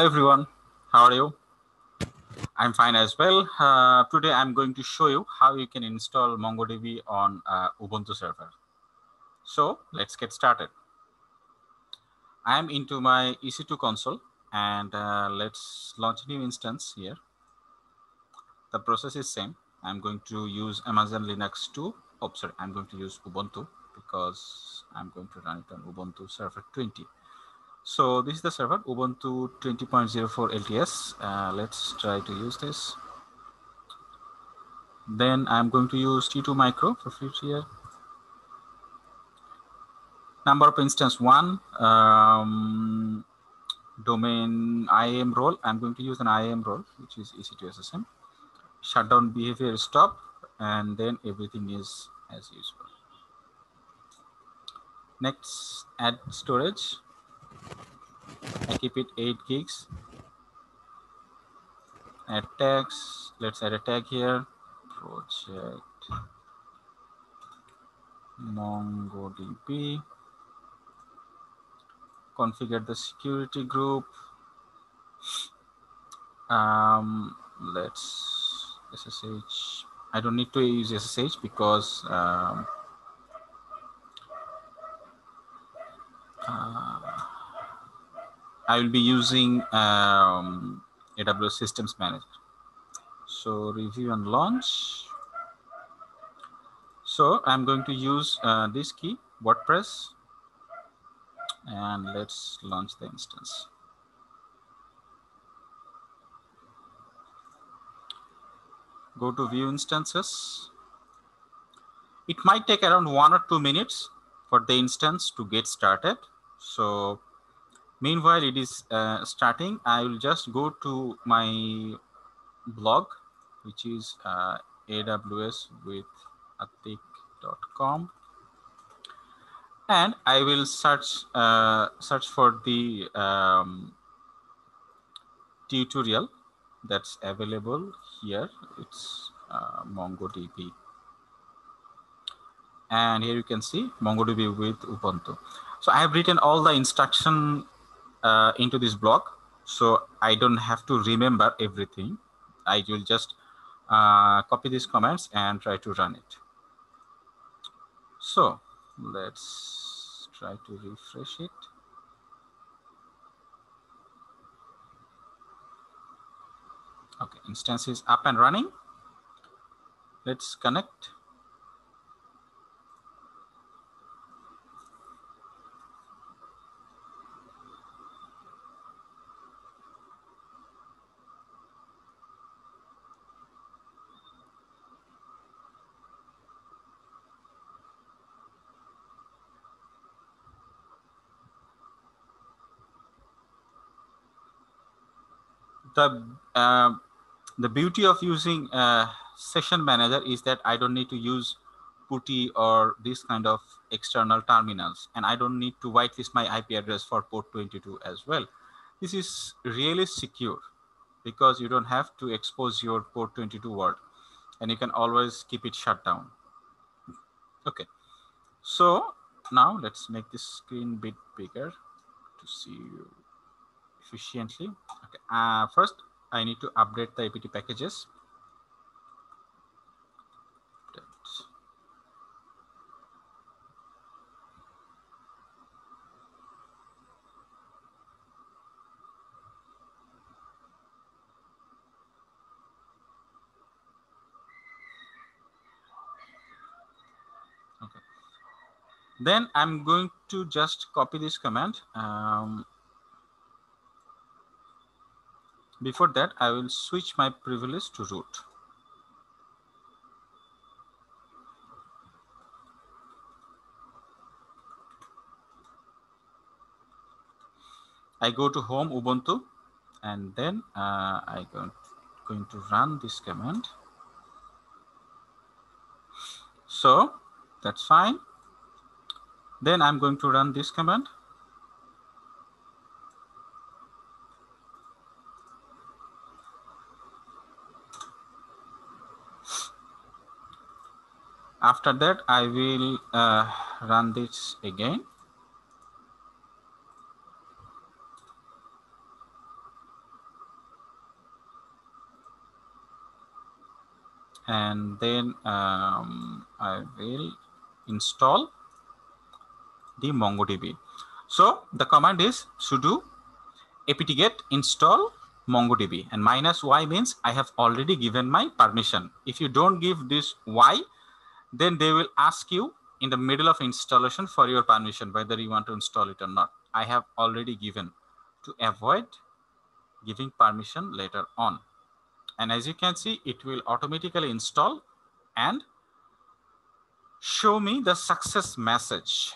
Hello everyone, how are you? I'm fine as well. Uh, today I'm going to show you how you can install MongoDB on uh, Ubuntu server. So let's get started. I'm into my EC2 console and uh, let's launch a new instance here. The process is same. I'm going to use Amazon Linux 2. Oh, sorry, I'm going to use Ubuntu because I'm going to run it on Ubuntu server 20. So this is the server Ubuntu 20.04 LTS. Uh, let's try to use this. Then I'm going to use T2 micro for free here. Number of instance one, um, domain IAM role. I'm going to use an IAM role, which is EC2 SSM. Shutdown behavior stop, and then everything is as usual. Next, add storage. I keep it 8 gigs. Add tags. Let's add a tag here. Project MongoDB. Configure the security group. Um, let's SSH. I don't need to use SSH because um, uh, I will be using um, AWS Systems Manager. So review and launch. So I'm going to use uh, this key, WordPress, and let's launch the instance. Go to view instances. It might take around one or two minutes for the instance to get started. So meanwhile it is uh, starting. I will just go to my blog which is uh, aws with atiq.com and i will search uh, search for the um, tutorial that's available here. It's uh, mongodb. And here you can see mongodb with ubuntu. So i have written all the instruction uh, into this block so I don't have to remember everything. I will just uh, copy these commands and try to run it. So let's try to refresh it. Okay, instance is up and running. Let's connect. The uh, the beauty of using session manager is that I don't need to use PuTTY or this kind of external terminals, and I don't need to whitelist my IP address for port 22 as well. This is really secure because you don't have to expose your port 22 word, and you can always keep it shut down. Okay, so now let's make this screen bit bigger to see you efficiently. Okay. Uh, first, I need to update the apt packages. Then I'm going to just copy this command. Um, before that, I will switch my privilege to root. I go to home Ubuntu and then uh, I go going to run this command. So that's fine. Then I'm going to run this command. after that I will uh, run this again and then um, I will install the MongoDB. So the command is sudo apt-get install MongoDB and minus y means I have already given my permission. If you don't give this y, then they will ask you in the middle of installation for your permission, whether you want to install it or not. I have already given to avoid giving permission later on. And as you can see, it will automatically install and show me the success message.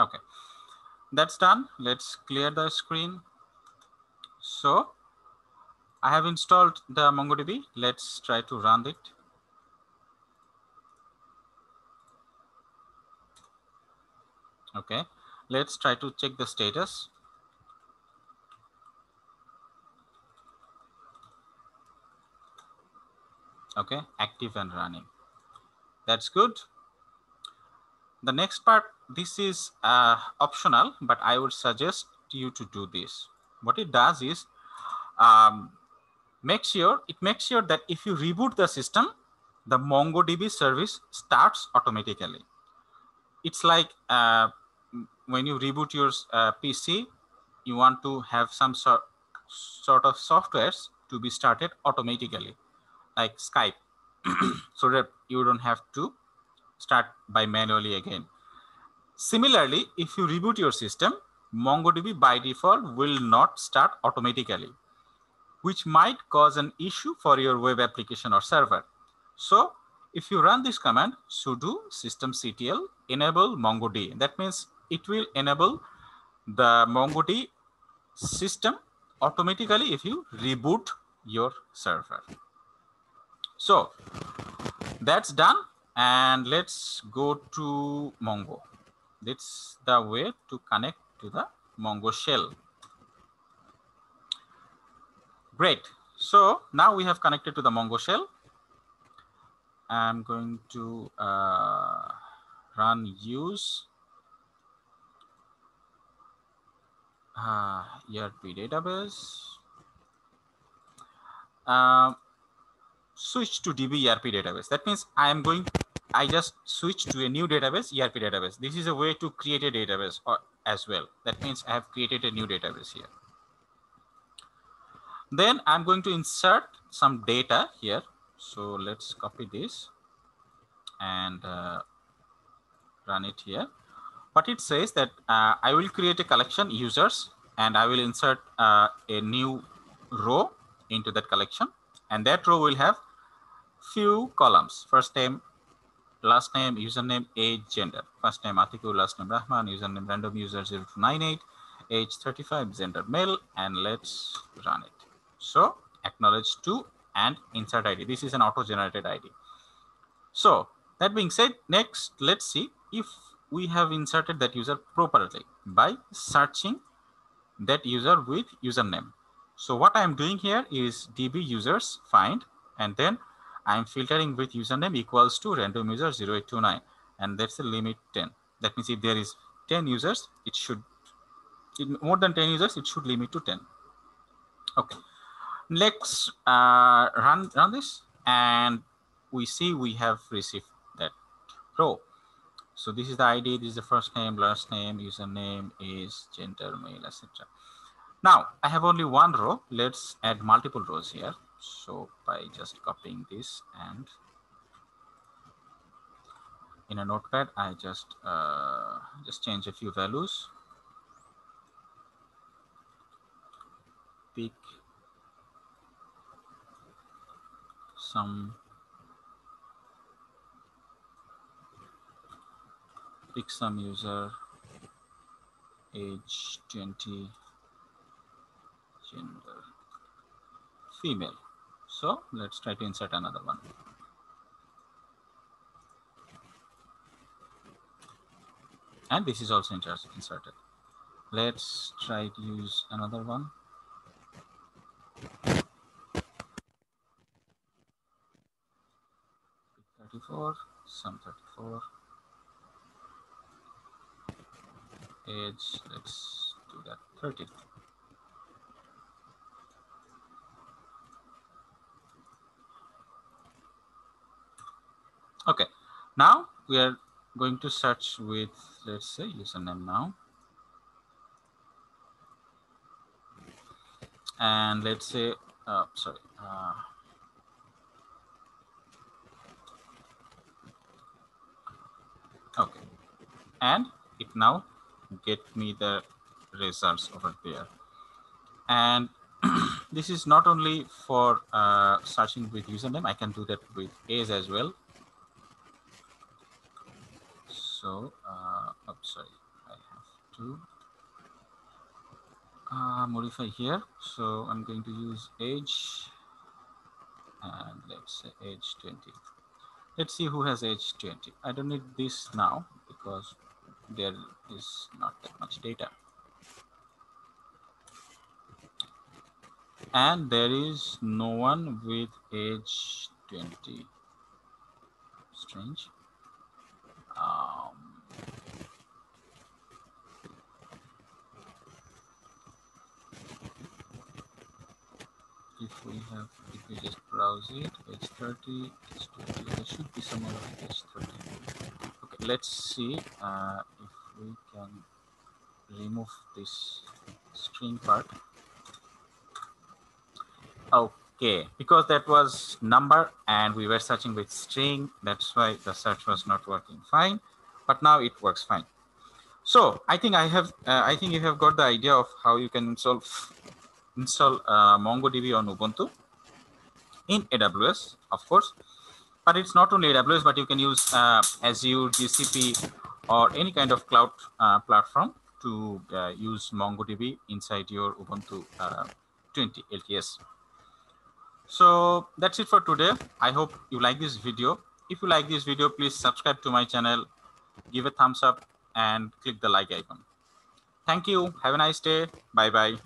Okay, that's done. Let's clear the screen. So I have installed the MongoDB. Let's try to run it. Okay, let's try to check the status. Okay, active and running. That's good. The next part this is uh, optional, but I would suggest you to do this. What it does is um, make sure it makes sure that if you reboot the system, the MongoDB service starts automatically. It's like uh, when you reboot your uh, PC, you want to have some sort sort of softwares to be started automatically, like Skype, so that you don't have to start by manually again. Similarly, if you reboot your system, MongoDB by default will not start automatically, which might cause an issue for your web application or server. So if you run this command, sudo systemctl enable MongoD, that means it will enable the MongoD system automatically if you reboot your server. So that's done. And let's go to Mongo. That's the way to connect to the Mongo shell. Great. So now we have connected to the Mongo shell. I'm going to uh, run use uh, ERP database. Uh, switch to DB ERP database. That means I am going I just switch to a new database, ERP database. This is a way to create a database or, as well. That means I have created a new database here. Then I'm going to insert some data here. So let's copy this and uh, run it here. What it says that uh, I will create a collection users and I will insert uh, a new row into that collection and that row will have few columns first name last name, username, age, gender. First name Atiqur, last name Rahman, username random user 0298, age 35, gender male, and let's run it. So acknowledge to and insert ID. This is an auto-generated ID. So that being said, next let's see if we have inserted that user properly by searching that user with username. So what I'm doing here is db users find and then I'm filtering with username equals to random user 0829 and that's the limit 10. That means if there is 10 users, it should more than 10 users, it should limit to 10. Okay, let's uh, run run this and we see we have received that row. So this is the ID, this is the first name, last name, username is gender, male, etc. Now I have only one row. Let's add multiple rows here so by just copying this and in a notepad i just uh, just change a few values. Pick some pick some user age 20 gender female so let's try to insert another one. And this is also inserted. Let's try to use another one. Thirty-four, some thirty-four. Edge. Let's do that. Thirty. Okay. Now we are going to search with let's say username now. And let's say uh, sorry uh, okay. And it now get me the results over there. And this is not only for uh, searching with username. I can do that with age as well so uh, oh, sorry i have to uh, modify here. So i'm going to use age and let's say age 20 let's see who has age 20 i don't need this now because there is not that much data. And there is no one with age 20 strange. Um, we have if we just browse it age 30 age 20 there should be somewhere like age 30 okay let's see uh, if we can remove this string part. Okay because that was number and we were searching with string that's why the search was not working fine but now it works fine. So i think i have uh, i think you have got the idea of how you can install install uh, mongodb on ubuntu in aws of course but it's not only aws but you can use uh, azure gcp or any kind of cloud uh, platform to uh, use mongodb inside your ubuntu uh, 20 lts so that's it for today. I hope you like this video. If you like this video please subscribe to my channel give a thumbs up and click the like icon. Thank you. Have a nice day. Bye bye